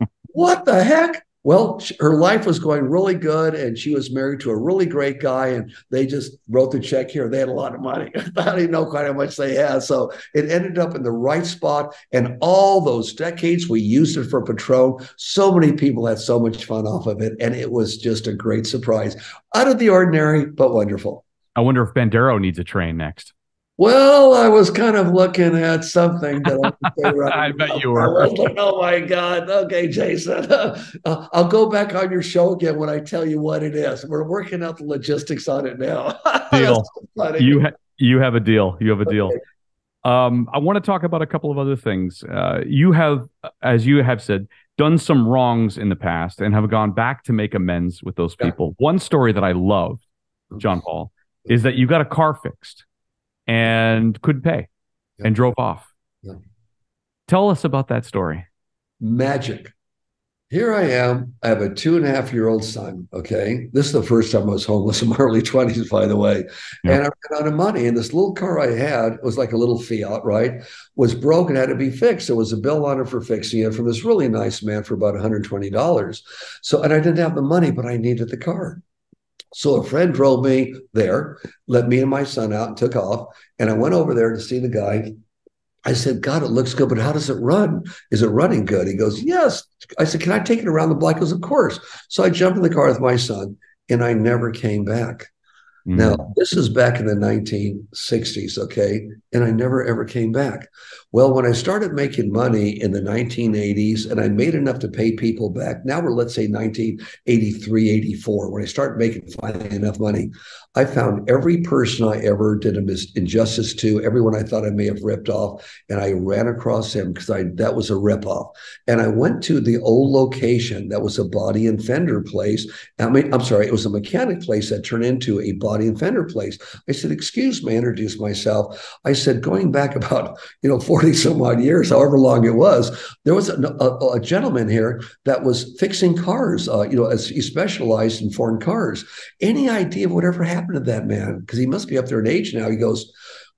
what the heck? Well, her life was going really good, and she was married to a really great guy, and they just wrote the check here. They had a lot of money. I don't even know quite how much they had. So it ended up in the right spot. And all those decades, we used it for Patron. So many people had so much fun off of it, and it was just a great surprise. Out of the ordinary, but wonderful. I wonder if Bandero needs a train next. Well, I was kind of looking at something that I, right I bet you were. Like, oh my God. Okay, Jason. Uh, I'll go back on your show again when I tell you what it is. We're working out the logistics on it now. Deal. so you, ha- you have a deal. You have a deal. Okay. Um, I want to talk about a couple of other things. Uh, you have, as you have said, done some wrongs in the past and have gone back to make amends with those people. Yeah. One story that I love John Paul, is that you got a car fixed and couldn't pay Yeah. and drove off. Yeah. Tell us about that story. magic. Here I am. I have a two and a half year old son. Okay. This is the first time I was homeless in my early 20s, by the way. Yeah. And I ran out of money. And this little car I had was like a little Fiat, right? Was broken, had to be fixed. There was a bill on it for fixing it from this really nice man for about $120. So, and I didn't have the money, but I needed the car. So a friend drove me there, let me and my son out and took off. And I went over there to see the guy. I said, God, it looks good, but how does it run? Is it running good? He goes, Yes. I said, Can I take it around the block? He goes, Of course. So I jumped in the car with my son and I never came back. Mm. Now, this is back in the 1960s, okay? And I never ever came back. Well, when I started making money in the 1980s and I made enough to pay people back, now we're, let's say, 1983, 84, when I started making finally enough money, I found every person I ever did a mis- injustice to, everyone I thought I may have ripped off, and I ran across him because I that was a ripoff. And I went to the old location that was a body and fender place. I mean, I'm sorry, it was a mechanic place that turned into a body and fender place. I said, "Excuse me," introduce myself. I said, going back about you know 40 some odd years, however long it was, there was a, a, a gentleman here that was fixing cars. Uh, you know, as he specialized in foreign cars. Any idea of whatever happened to that man? Because he must be up there in age now. He goes,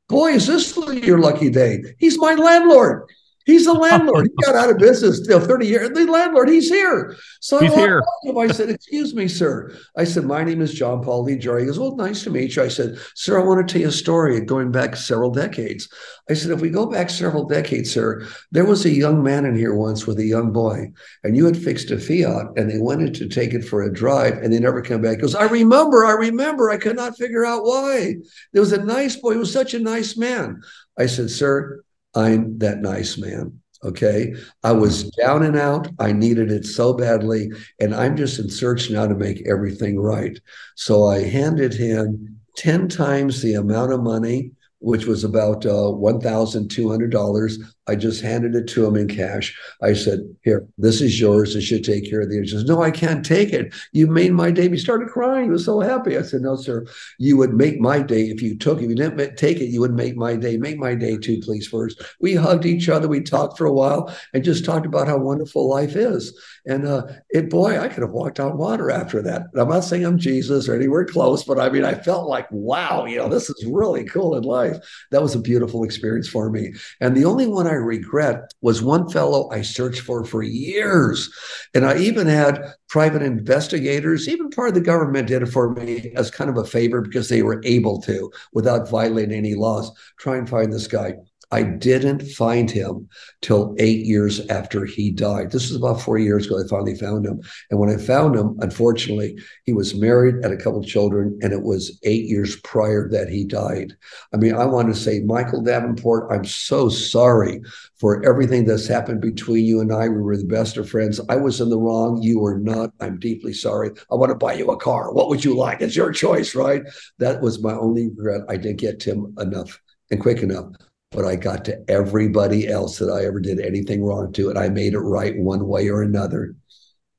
"Boy, is this your lucky day? He's my landlord." He's the oh, landlord. He got out of business you know, 30 years. The landlord, he's here. So He's I walked here. him. I said, Excuse me, sir. I said, My name is John Paul DeJoria. He goes, Well, nice to meet you. I said, Sir, I want to tell you a story going back several decades. I said, If we go back several decades, sir, there was a young man in here once with a young boy, and you had fixed a Fiat, and they wanted to take it for a drive, and they never come back. He goes, I remember, I remember. I could not figure out why. There was a nice boy. He was such a nice man. I said, Sir, I'm that nice man. Okay. I was down and out. I needed it so badly. And I'm just in search now to make everything right. So I handed him 10 times the amount of money, which was about uh, $1,200. I just handed it to him in cash. I said, Here, this is yours. It should take care of the. He says, No, I can't take it. You made my day. He started crying. He was so happy. I said, No, sir. You would make my day if you took it. If you didn't take it, you would make my day. Make my day too, please, first. We hugged each other. We talked for a while and just talked about how wonderful life is. And uh, it, boy, I could have walked on water after that. I'm not saying I'm Jesus or anywhere close, but I mean, I felt like, wow, you know, this is really cool in life. That was a beautiful experience for me. And the only one I regret was one fellow I searched for for years. And I even had private investigators, even part of the government did it for me as kind of a favor because they were able to without violating any laws. Try and find this guy. I didn't find him till eight years after he died. This was about four years ago. I finally found him. And when I found him, unfortunately, he was married, and a couple of children, and it was eight years prior that he died. I mean, I want to say, Michael Davenport, I'm so sorry for everything that's happened between you and I. We were the best of friends. I was in the wrong. You were not. I'm deeply sorry. I want to buy you a car. What would you like? It's your choice, right? That was my only regret. I didn't get to him enough and quick enough but I got to everybody else that I ever did anything wrong to, and I made it right one way or another.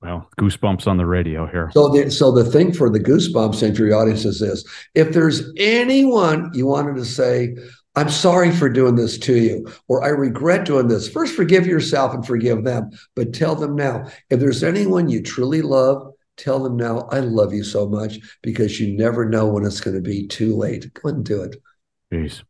Well, goosebumps on the radio here. So the so the thing for the goosebumps and your audience is this: if there's anyone you wanted to say, I'm sorry for doing this to you, or I regret doing this. First, forgive yourself and forgive them, but tell them now. If there's anyone you truly love, tell them now, I love you so much because you never know when it's going to be too late. Go ahead and do it. Jeez.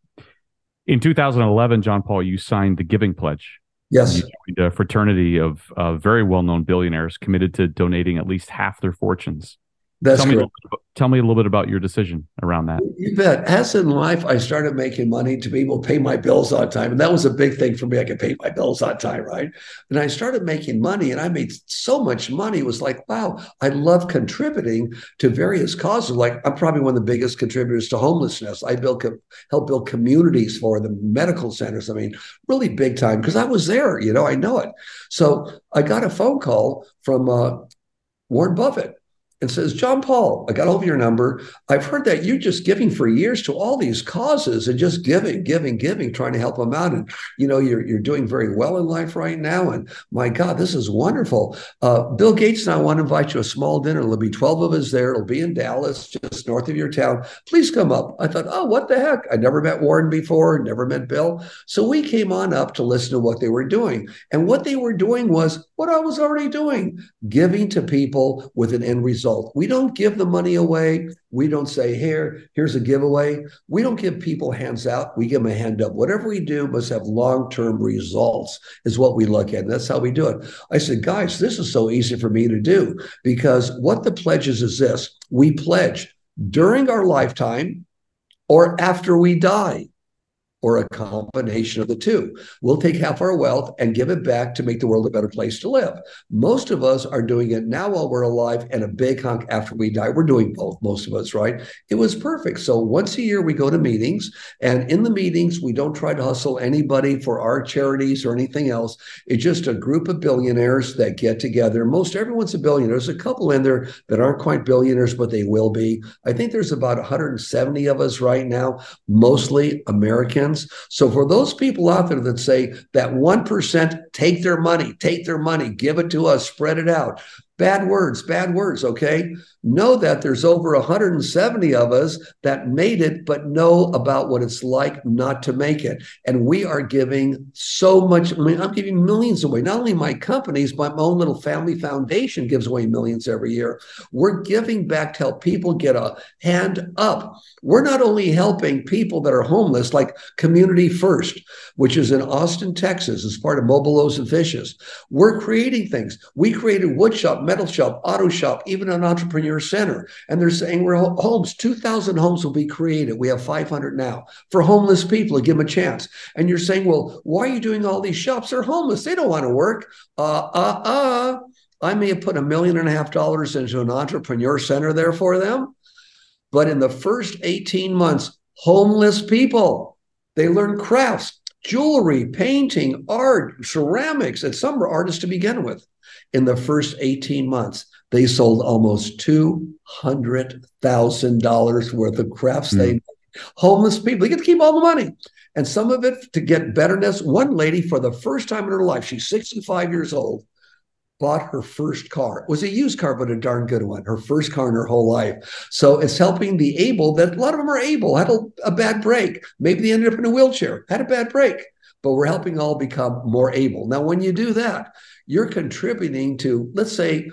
In 2011, John Paul, you signed the Giving Pledge. Yes. You joined a fraternity of uh, very well known billionaires committed to donating at least half their fortunes. That's tell me, a correct. little bit, tell me a little bit about your decision around that. You bet. As in life, I started making money to be able to pay my bills on time. And that was a big thing for me. I could pay my bills on time, right? And I started making money and I made so much money. It was like, wow, I love contributing to various causes. Like I'm probably one of the biggest contributors to homelessness. I built help build communities for the medical centers. I mean, really big time because I was there, you know, I know it. So I got a phone call from uh, Warren Buffett. And says, John Paul, I got over your number. I've heard that you're just giving for years to all these causes and just giving, giving, giving, trying to help them out. And, you know, you're, you're doing very well in life right now. And my God, this is wonderful. Uh, Bill Gates and I want to invite you to a small dinner. There'll be 12 of us there. It'll be in Dallas, just north of your town. Please come up. I thought, oh, what the heck? I never met Warren before, never met Bill. So we came on up to listen to what they were doing. And what they were doing was what I was already doing, giving to people with an end result. We don't give the money away. We don't say, here, here's a giveaway. We don't give people hands out. We give them a hand up. Whatever we do must have long term results, is what we look at. And that's how we do it. I said, guys, this is so easy for me to do because what the pledges is this we pledge during our lifetime or after we die or a combination of the two. We'll take half our wealth and give it back to make the world a better place to live. Most of us are doing it now while we're alive and a big hunk after we die. We're doing both, most of us, right? It was perfect. So once a year, we go to meetings, and in the meetings, we don't try to hustle anybody for our charities or anything else. It's just a group of billionaires that get together. Most everyone's a billionaire. There's a couple in there that aren't quite billionaires, but they will be. I think there's about 170 of us right now, mostly Americans. So for those people out there that say that 1% take their money, take their money, give it to us, spread it out. Bad words, bad words, okay? Know that there's over 170 of us that made it, but know about what it's like not to make it. And we are giving so much. I mean, I'm giving millions away. Not only my companies, but my own little family foundation gives away millions every year. We're giving back to help people get a hand up. We're not only helping people that are homeless, like Community First, which is in Austin, Texas, as part of Mobile Loaves and Fishes. We're creating things. We created woodshop metal shop, auto shop, even an entrepreneur center. And they're saying we're homes, 2,000 homes will be created. We have 500 now for homeless people to give them a chance. And you're saying, well, why are you doing all these shops? They're homeless. They don't want to work. Uh, uh, uh. I may have put a million and a half dollars into an entrepreneur center there for them. But in the first 18 months, homeless people, they learn crafts, jewelry, painting, art, ceramics, and some are artists to begin with in the first 18 months, they sold almost $200,000 worth of crafts. Mm. They homeless people, they get to keep all the money. And some of it to get betterness. One lady, for the first time in her life, she's 65 years old, bought her first car. It was a used car, but a darn good one. Her first car in her whole life. So it's helping the able that a lot of them are able, had a, a bad break. Maybe they ended up in a wheelchair, had a bad break, but we're helping all become more able. Now, when you do that, you're contributing to, let's say,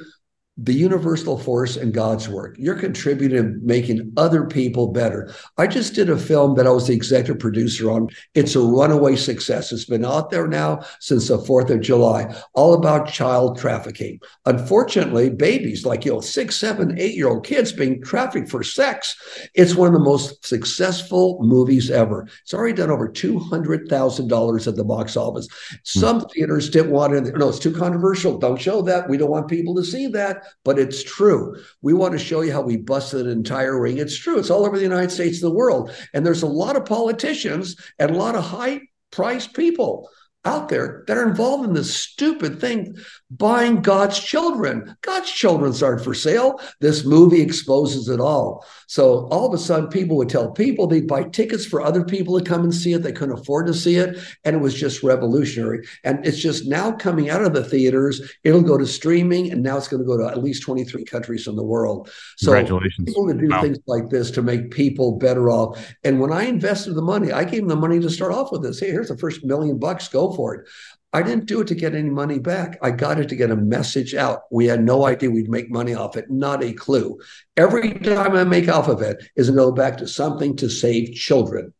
the universal force in God's work. You're contributing making other people better. I just did a film that I was the executive producer on. It's a runaway success. It's been out there now since the 4th of July, all about child trafficking. Unfortunately, babies like, you know, six, seven, eight year old kids being trafficked for sex. It's one of the most successful movies ever. It's already done over $200,000 at the box office. Some hmm. theaters didn't want it. No, it's too controversial. Don't show that. We don't want people to see that but it's true. We want to show you how we busted an entire ring. It's true. It's all over the United States and the world. And there's a lot of politicians and a lot of high priced people out there that are involved in this stupid thing buying God's children. God's children aren't for sale. This movie exposes it all. So all of a sudden, people would tell people they'd buy tickets for other people to come and see it. They couldn't afford to see it. And it was just revolutionary. And it's just now coming out of the theaters. It'll go to streaming, and now it's going to go to at least 23 countries in the world. So Congratulations. people to do wow. things like this to make people better off. And when I invested the money, I gave them the money to start off with this. Hey, here's the first million bucks. Go for it. I didn't do it to get any money back. I got it to get a message out. We had no idea we'd make money off it, not a clue. Every dime I make off of it is to go back to something to save children.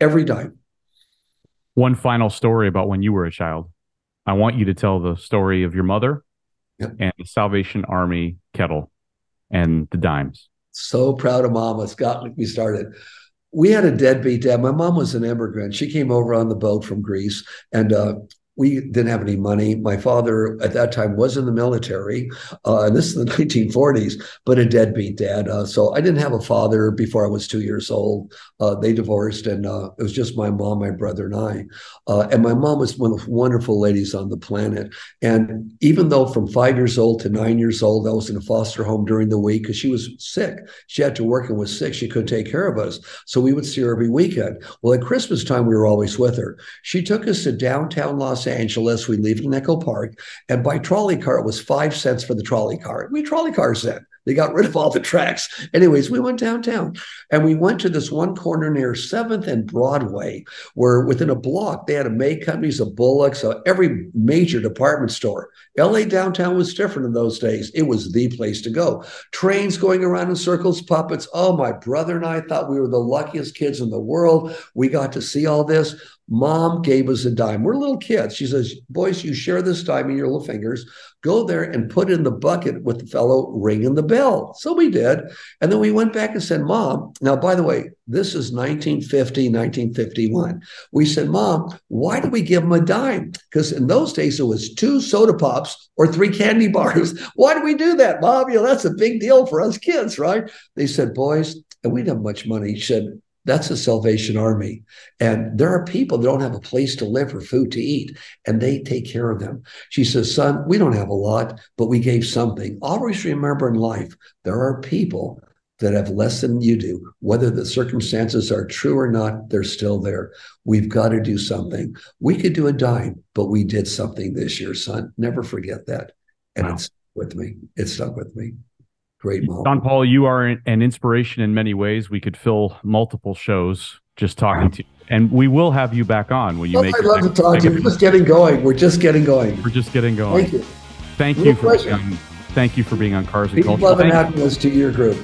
Every dime. One final story about when you were a child. I want you to tell the story of your mother yep. and the Salvation Army kettle and the dimes. So proud of mom. It's got me started we had a deadbeat dad. My mom was an immigrant. She came over on the boat from Greece, and uh, we didn't have any money. My father at that time was in the military, uh, and this is the 1940s, but a deadbeat dad. Uh, so I didn't have a father before I was two years old. Uh, they divorced, and uh, it was just my mom, my brother, and I. Uh, and my mom was one of the wonderful ladies on the planet. And even though from five years old to nine years old, I was in a foster home during the week because she was sick. She had to work and was sick. She couldn't take care of us. So we would see her every weekend. Well, at Christmas time, we were always with her. She took us to downtown Los Angeles. We leave in Echo Park, and by trolley car, it was five cents for the trolley car. We trolley cars then. They got rid of all the tracks. Anyways, we went downtown and we went to this one corner near 7th and Broadway, where within a block they had a May Companies, a Bullocks, every major department store. LA downtown was different in those days. It was the place to go. Trains going around in circles, puppets. Oh, my brother and I thought we were the luckiest kids in the world. We got to see all this. Mom gave us a dime. We're little kids. She says, Boys, you share this dime in your little fingers. Go there and put in the bucket with the fellow ringing the bell. So we did. And then we went back and said, Mom, now, by the way, this is 1950, 1951. We said, Mom, why do we give them a dime? Because in those days, it was two soda pops or three candy bars. Why do we do that, Mom? You know, that's a big deal for us kids, right? They said, Boys, and we didn't have much money. She said, that's the Salvation Army. And there are people that don't have a place to live or food to eat, and they take care of them. She says, Son, we don't have a lot, but we gave something. Always remember in life, there are people that have less than you do. Whether the circumstances are true or not, they're still there. We've got to do something. We could do a dime, but we did something this year, son. Never forget that. And wow. it's with me. It stuck with me. Great mom. John Paul, you are an inspiration in many ways. We could fill multiple shows just talking to you. And we will have you back on when you well, make. I'd love to talk to you. We're just getting going. We're just getting going. We're just getting going. Thank you. Thank you for being on, thank you for being on Cars and Culture. love and Thank- happiness to your group.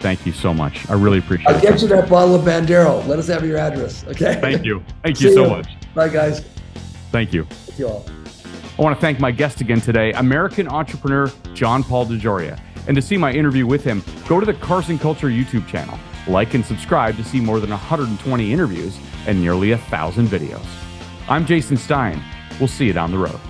Thank you so much. I really appreciate it. I'll get you that bottle of Bandero. Let us have your address. Okay. Thank you. Thank you so you. much. Bye, guys. Thank you. Thank you all. I want to thank my guest again today, American entrepreneur John Paul DeJoria. And to see my interview with him, go to the Cars and Culture YouTube channel. Like and subscribe to see more than 120 interviews and nearly a thousand videos. I'm Jason Stein. We'll see you down the road.